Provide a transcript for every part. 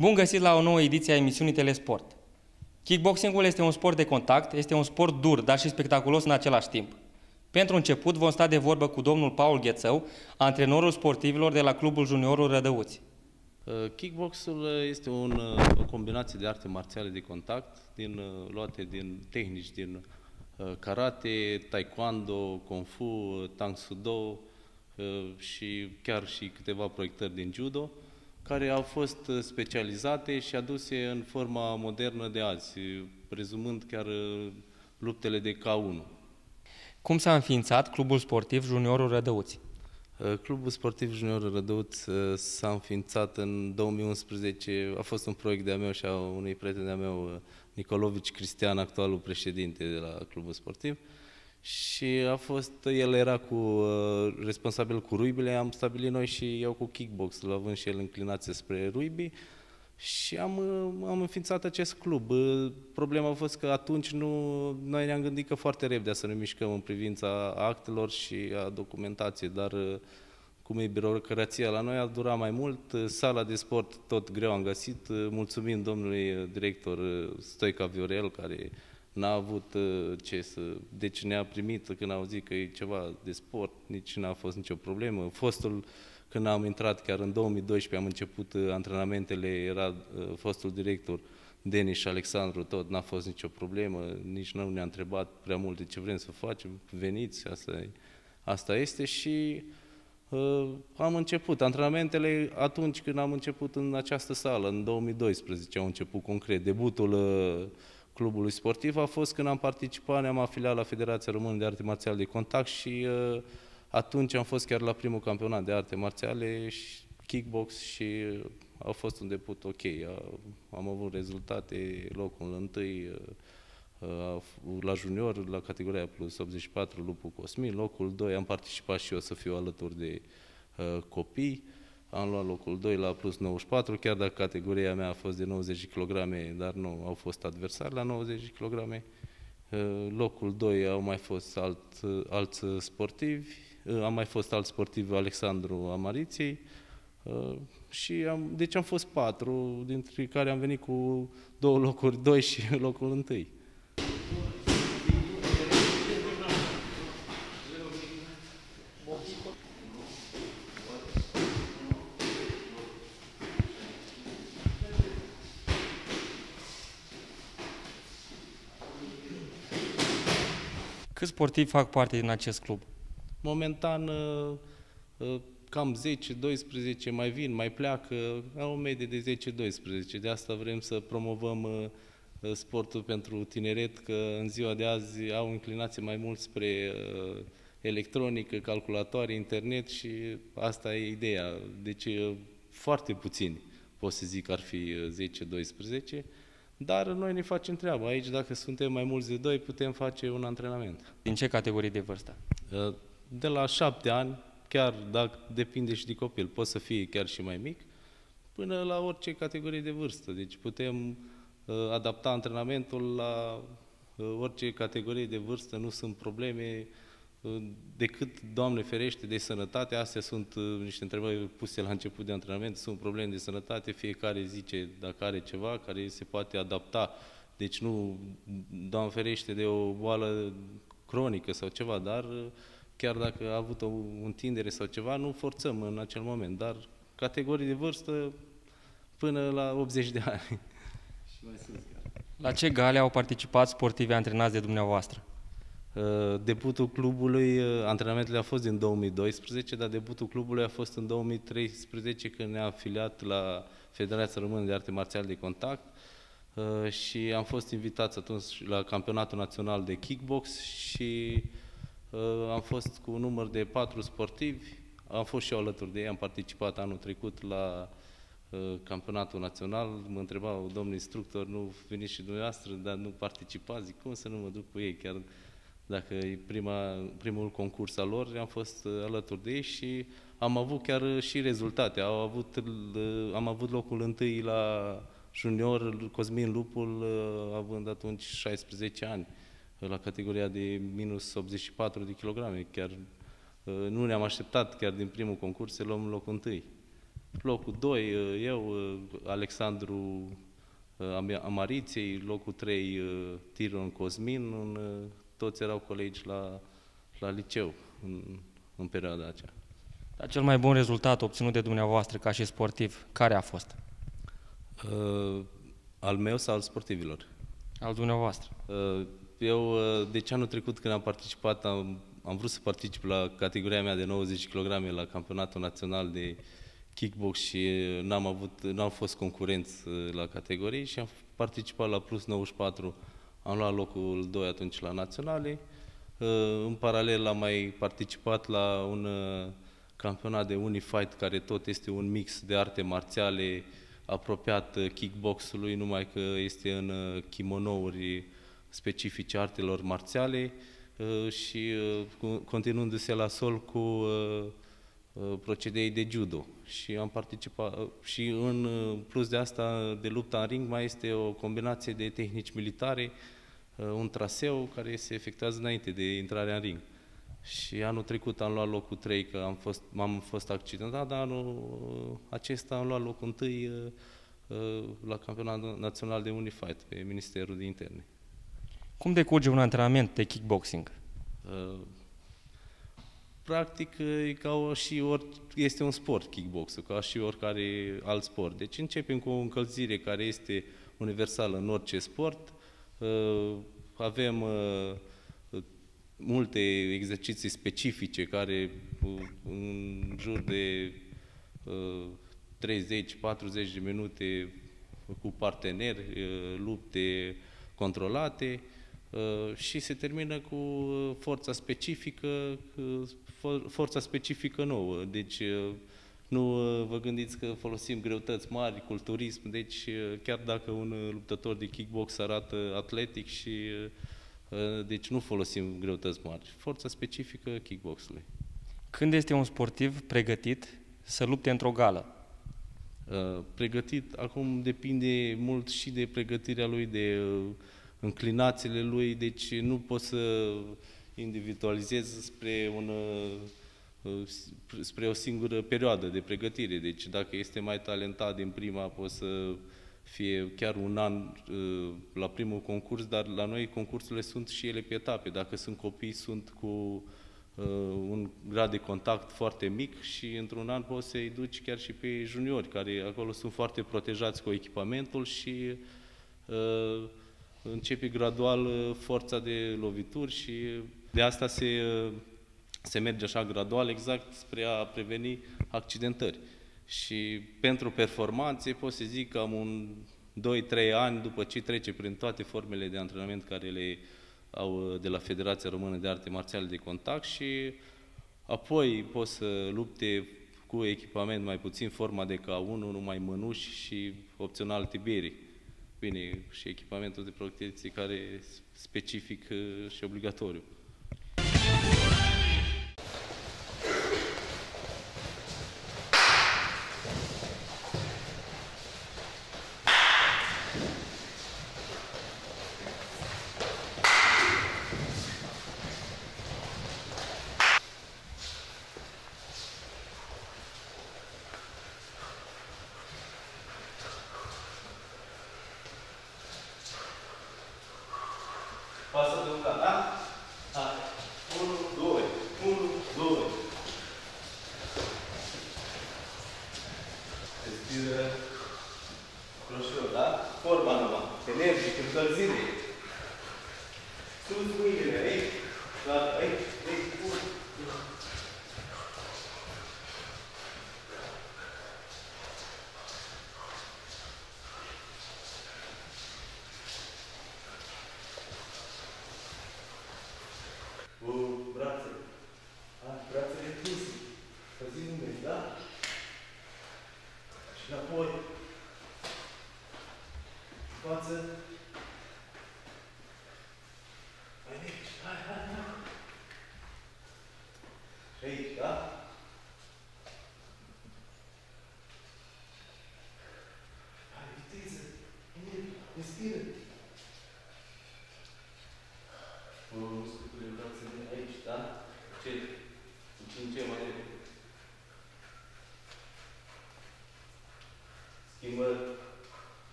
Bun găsit la o nouă ediție a emisiunii Telesport. Kickboxingul este un sport de contact, este un sport dur, dar și spectaculos în același timp. Pentru început vom sta de vorbă cu domnul Paul Ghețău, antrenorul sportivilor de la Clubul Juniorul Rădăuți. Uh, kickboxul este un, uh, o combinație de arte marțiale de contact, din, uh, luate din tehnici din karate, taekwondo, kung fu, tang sudo și chiar și câteva proiectări din judo care au fost uh, specializate și aduse în forma modernă de azi, prezumând chiar uh, luptele de K1. Cum s-a înființat Clubul Sportiv Juniorul Rădăuți? Uh, Clubul Sportiv Juniorul Rădăuți s-a înființat în 2011, a fost un proiect de-a meu și a unui prieten de-a meu, Nicolovici Cristian, actualul președinte de la Clubul Sportiv și a fost, el era cu uh, responsabil cu ruibile, am stabilit noi și eu cu kickbox, având și el înclinație spre ruibi și am, uh, am înființat acest club. Uh, problema a fost că atunci nu, noi ne-am gândit că foarte repede să ne mișcăm în privința actelor și a documentației, dar uh, cum e birocrația la noi, a durat mai mult. Sala de sport tot greu am găsit, mulțumim domnului director Stoica Viorel, care n-a avut uh, ce să... Deci ne-a primit când au zis că e ceva de sport, nici n-a fost nicio problemă. Fostul, când am intrat, chiar în 2012 am început uh, antrenamentele, era uh, fostul director Denis și Alexandru, tot n-a fost nicio problemă, nici nu ne-a întrebat prea mult de ce vrem să facem, veniți, asta, asta este și uh, am început antrenamentele atunci când am început în această sală, în 2012 au început concret, debutul uh, clubului sportiv a fost când am participat, ne-am afiliat la Federația Română de Arte Marțiale de Contact și uh, atunci am fost chiar la primul campionat de arte marțiale și kickbox și uh, a fost un debut ok. Am avut rezultate, locul întâi uh, la junior, la categoria plus 84, Lupul Cosmin, locul 2, am participat și eu să fiu alături de copii. Am luat locul 2 la plus 94, chiar dacă categoria mea a fost de 90 kg, dar nu au fost adversari la 90 kg. Uh, locul 2 au mai fost alt, alți sportivi, uh, am mai fost alt sportiv Alexandru Amariției uh, și am, deci am fost patru, dintre care am venit cu două locuri, 2 și locul 1. Sportivi fac parte din acest club? Momentan uh, uh, cam 10-12 mai vin, mai pleacă, au o medie de 10-12. De asta vrem să promovăm uh, sportul pentru tineret, că în ziua de azi au inclinație mai mult spre electronică, calculatoare, internet și asta e ideea. Deci foarte puțini, pot să zic, ar fi 10-12 dar noi ne facem treaba. Aici, dacă suntem mai mulți de doi, putem face un antrenament. Din ce categorii de vârstă? Uh, de la șapte ani, chiar dacă depinde și de copil, poate să fie chiar și mai mic, până la orice categorie de vârstă. Deci putem uh, adapta antrenamentul la uh, orice categorie de vârstă, nu sunt probleme, decât, Doamne ferește, de sănătate. Astea sunt uh, niște întrebări puse la început de antrenament, sunt probleme de sănătate, fiecare zice dacă are ceva care se poate adapta. Deci nu, Doamne ferește, de o boală cronică sau ceva, dar uh, chiar dacă a avut o întindere sau ceva, nu forțăm în acel moment, dar categorii de vârstă până la 80 de ani. La ce gale au participat sportivi antrenați de dumneavoastră? Uh, debutul clubului, uh, antrenamentele a fost din 2012, dar debutul clubului a fost în 2013 când ne-a afiliat la Federația Română de Arte Marțiale de Contact. Uh, și am fost invitat atunci la campionatul național de kickbox și am fost cu un număr de patru sportivi, am fost și eu alături de ei, am participat anul trecut la campionatul național, mă întrebau, domnul instructor, nu veniți și dumneavoastră, dar nu participați, zic, cum să nu mă duc cu ei, chiar dacă e prima, primul concurs al lor, am fost uh, alături de ei și am avut chiar uh, și rezultate. Au avut, uh, am avut locul întâi la junior, Cosmin Lupul, având atunci 16 ani, la categoria de minus 84 de kilograme. Chiar nu ne-am așteptat chiar din primul concurs să luăm locul întâi. locul 2, uh, eu, uh, Alexandru Amariției, locul 3, Tiron Cosmin, un, toți erau colegi la, la liceu în, în perioada aceea. Dar cel mai bun rezultat obținut de dumneavoastră ca și sportiv, care a fost? Uh, al meu sau al sportivilor? Al dumneavoastră. Uh, eu, uh, deci anul trecut când am participat, am, am vrut să particip la categoria mea de 90 kg la campionatul național de kickbox și uh, n-am avut, n-am fost concurenți uh, la categorii și am participat la plus 94, am luat locul 2 atunci la naționale. În paralel am mai participat la un campionat de Unified, care tot este un mix de arte marțiale apropiat kickboxului, numai că este în kimonouri specifice artelor marțiale uh, și uh, continuându-se la sol cu uh, procedei de judo. Și am participat și în plus de asta de lupta în ring mai este o combinație de tehnici militare, un traseu care se efectuează înainte de intrarea în ring. Și anul trecut am luat locul 3, că am fost, m-am fost accidentat, dar anul acesta am luat locul 1 la campionatul național de Unified pe Ministerul de Interne. Cum decurge un antrenament de kickboxing? Uh, practic, e ca o, și ori, este un sport kickboxul, ca și oricare alt sport. Deci începem cu o încălzire care este universală în orice sport. Uh, avem uh, multe exerciții specifice care în jur de 30-40 de minute cu parteneri, lupte controlate, Uh, și se termină cu uh, forța specifică, forța specifică nouă. Deci uh, nu vă gândiți că folosim greutăți mari, culturism, deci chiar dacă un luptător de kickbox arată atletic și deci nu folosim greutăți mari. Forța specifică kickboxului. Când este un sportiv pregătit să lupte într-o gală? Pregătit, acum depinde mult și de pregătirea lui de înclinațiile lui, deci nu pot să individualizez spre, un, uh, spre o singură perioadă de pregătire. Deci dacă este mai talentat din prima, pot să fie chiar un an uh, la primul concurs, dar la noi concursurile sunt și ele pe etape. Dacă sunt copii, sunt cu uh, un grad de contact foarte mic și într-un an poți să-i duci chiar și pe juniori, care acolo sunt foarte protejați cu echipamentul și uh, începe gradual uh, forța de lovituri și de asta se, uh, se merge așa gradual exact spre a preveni accidentări. Și pentru performanțe pot să zic că am un 2-3 ani după ce trece prin toate formele de antrenament care le au uh, de la Federația Română de Arte Marțiale de Contact și apoi pot să lupte cu echipament mai puțin, forma de K1, numai mânuși și opțional tiberii. Bine, și echipamentul de protecție care e specific uh, și obligatoriu.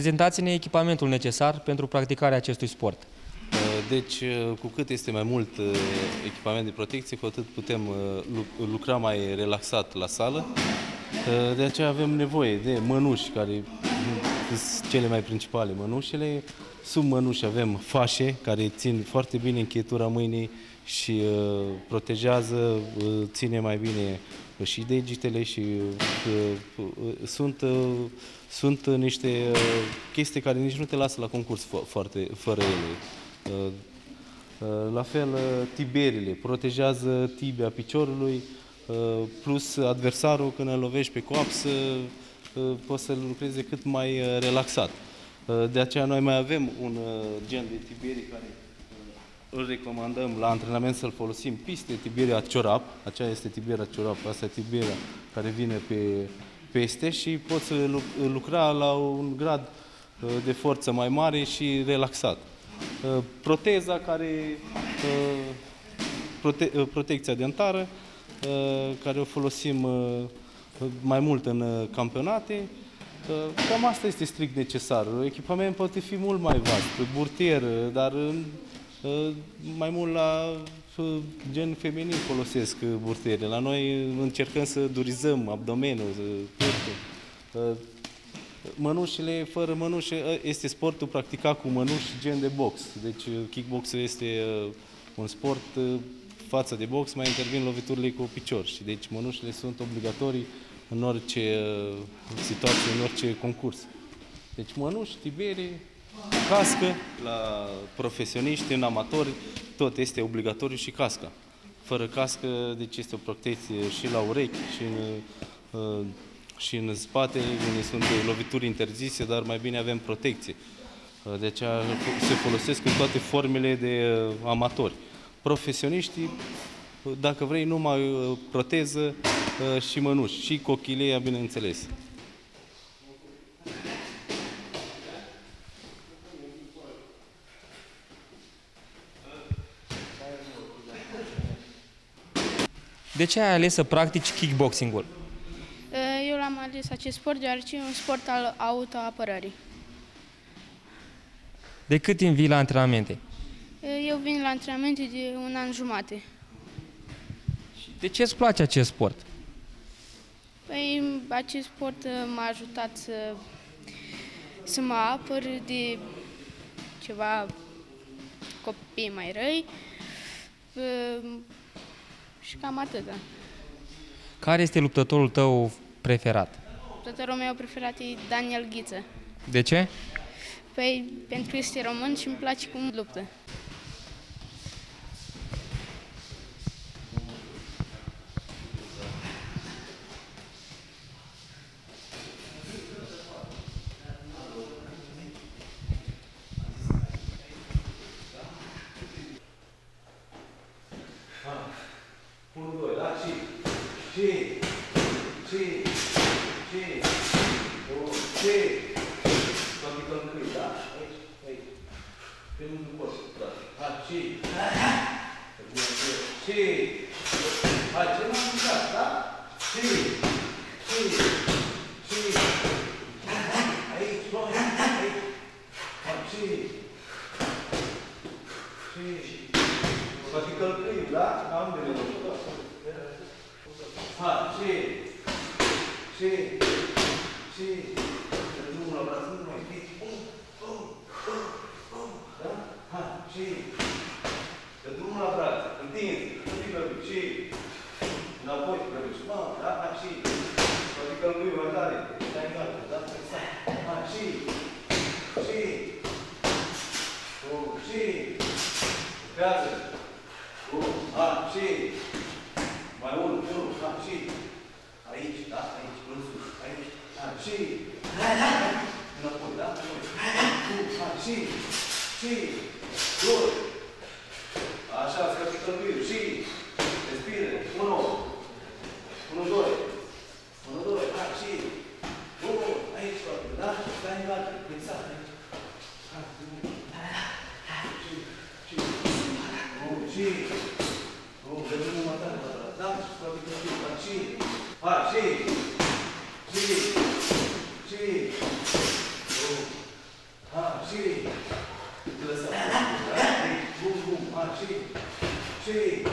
Prezentați-ne echipamentul necesar pentru practicarea acestui sport. Deci, cu cât este mai mult echipament de protecție, cu atât putem lucra mai relaxat la sală. De aceea avem nevoie de mănuși, care sunt cele mai principale mănușele. Sub mănuși avem fașe, care țin foarte bine încheietura mâinii și uh, protejează, uh, ține mai bine și degitele și uh, sunt, sunt niște chestii care nici nu te lasă la concurs foarte, fără ele. La fel, tiberile protejează tibia piciorului, plus adversarul când îl lovești pe coapsă, poți să lucreze cât mai relaxat. De aceea noi mai avem un gen de tiberii care îl recomandăm la antrenament să-l folosim. Piste tiberia ciorap, aceea este tiberia ciorap, asta e tiberia care vine pe peste și poți lucra la un grad uh, de forță mai mare și relaxat. Uh, proteza care, uh, prote, protecția dentară, care o folosim mai mult în campionate, Cam asta este strict necesar. Echipament poate fi mult mai vast, burtier, dar mai mult la gen feminin folosesc burtiere. La noi încercăm să durizăm abdomenul, părtul. Mănușile, fără mănușe, este sportul practicat cu mănuși gen de box. Deci kickboxul este un sport față de box, mai intervin loviturile cu picior. Și deci mănușile sunt obligatorii în orice situație, în orice concurs. Deci mănuși, tibere, cască, la profesioniști, în amatori, tot este obligatoriu și casca. Fără cască, deci este o protecție și la urechi, și în, uh, și în spate, unde sunt lovituri interzise, dar mai bine avem protecție. Uh, de aceea se folosesc în toate formele de uh, amatori. Profesioniștii, dacă vrei, numai proteză și mănuși, și cochileia, bineînțeles. De ce ai ales să practici kickboxing-ul? Eu l-am ales acest sport deoarece e un sport al autoapărării. De cât timp vii la antrenamente? Eu vin la antrenamente de un an jumate. De ce îți place acest sport? Păi, acest sport m-a ajutat să, să mă apăr de ceva copii mai răi. Și cam atâta. Care este luptătorul tău preferat? Luptătorul meu preferat e Daniel Ghiță. De ce? Păi, pentru că este român și îmi place cum luptă. você Sì. Stay.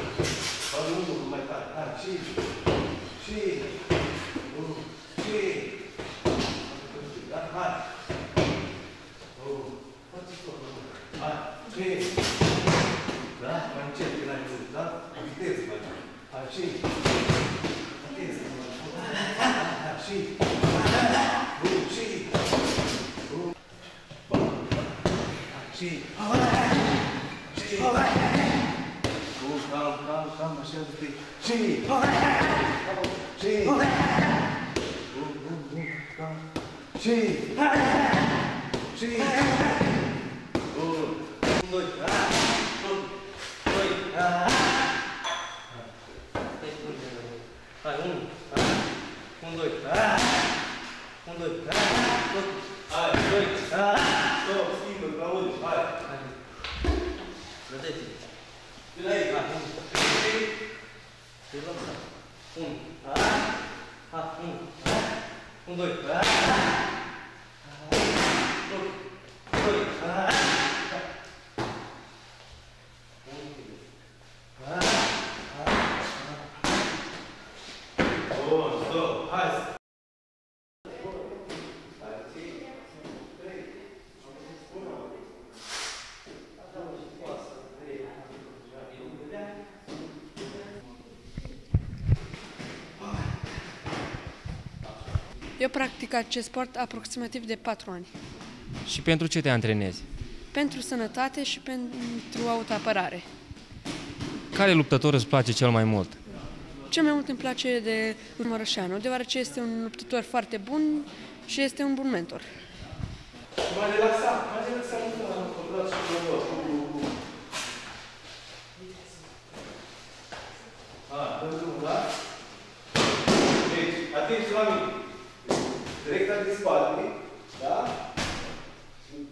noite. Eu practic acest sport aproximativ de 4 ani. Și pentru ce te antrenezi? Pentru sănătate și pentru autoapărare. Care luptător îți place cel mai mult? Cel mai mult îmi place de Mărășanu, deoarece este un luptător foarte bun și este un bun mentor. Mai relaxa, mai relaxat, Ah, dando um lá. Gente, atenção, amigos. Directa din spate, da?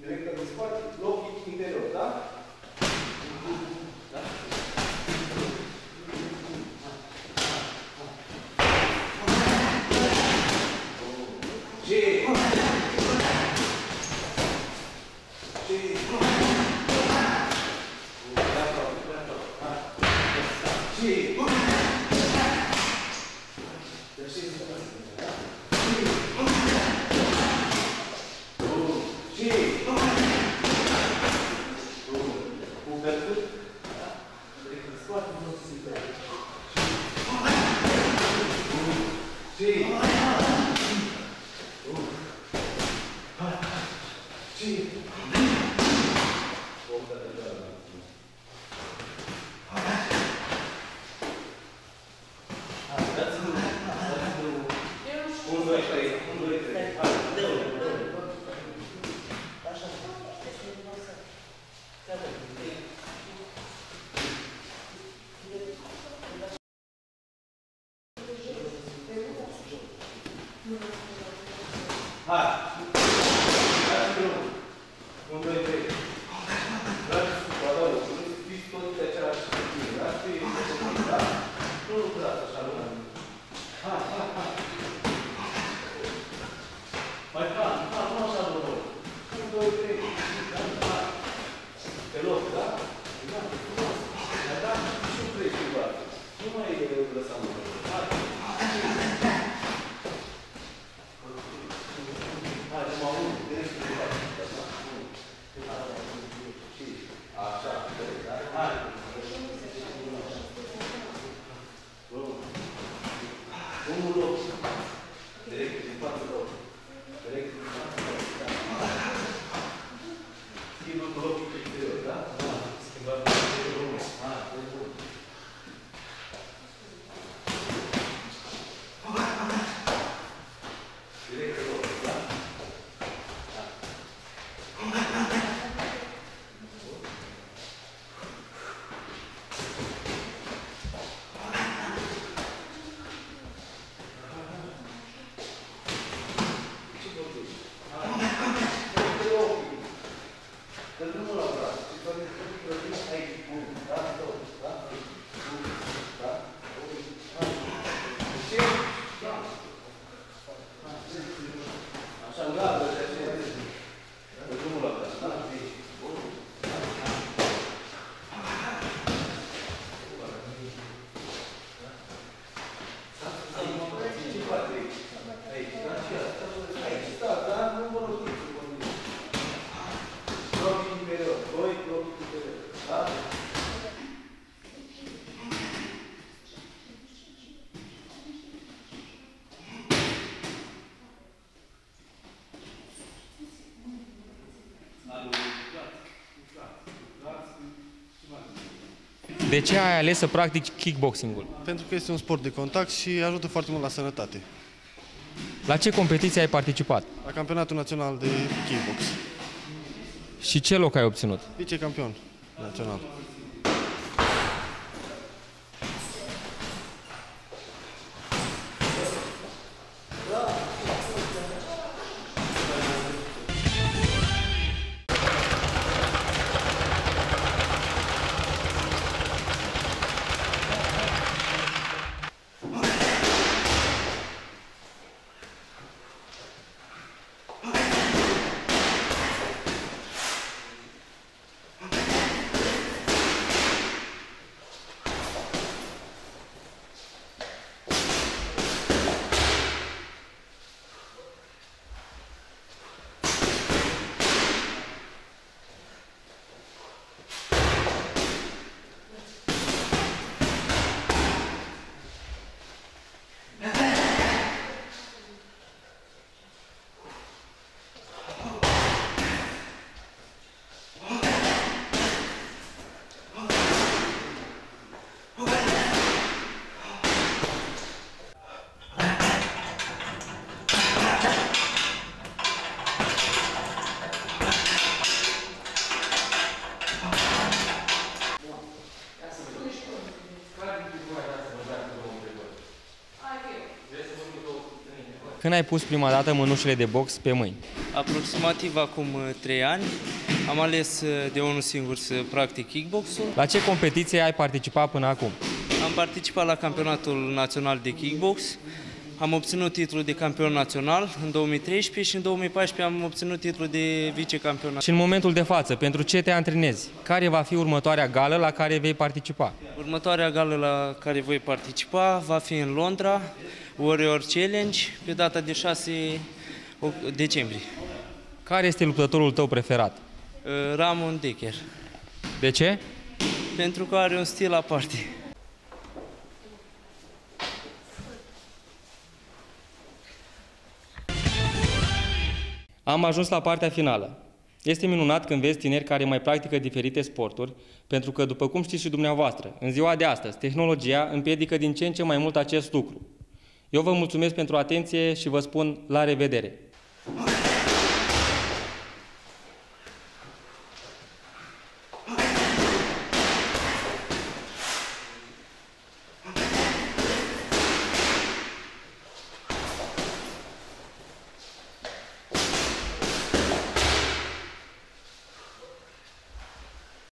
Directa din spate, loc interior, da? De ce ai ales să practici kickboxing-ul? Pentru că este un sport de contact și ajută foarte mult la sănătate. La ce competiție ai participat? La campionatul național de kickbox. Și ce loc ai obținut? Vicecampion național. Când ai pus prima dată mânușile de box pe mâini? Aproximativ acum uh, 3 ani am ales uh, de unul singur să practic kickboxul. La ce competiție ai participat până acum? Am participat la campionatul național de kickbox. Am obținut titlul de campion național în 2013 și în 2014 am obținut titlul de vicecampion. Și în momentul de față, pentru ce te antrenezi? Care va fi următoarea gală la care vei participa? Următoarea gală la care voi participa va fi în Londra, Warrior Challenge, pe data de 6 oc- decembrie. Care este luptătorul tău preferat? Uh, Ramon Decker, De ce? pentru că are un stil aparte. Am ajuns la partea finală. Este minunat când vezi tineri care mai practică diferite sporturi, pentru că, după cum știți și dumneavoastră, în ziua de astăzi, tehnologia împiedică din ce în ce mai mult acest lucru. Eu vă mulțumesc pentru atenție și vă spun la revedere!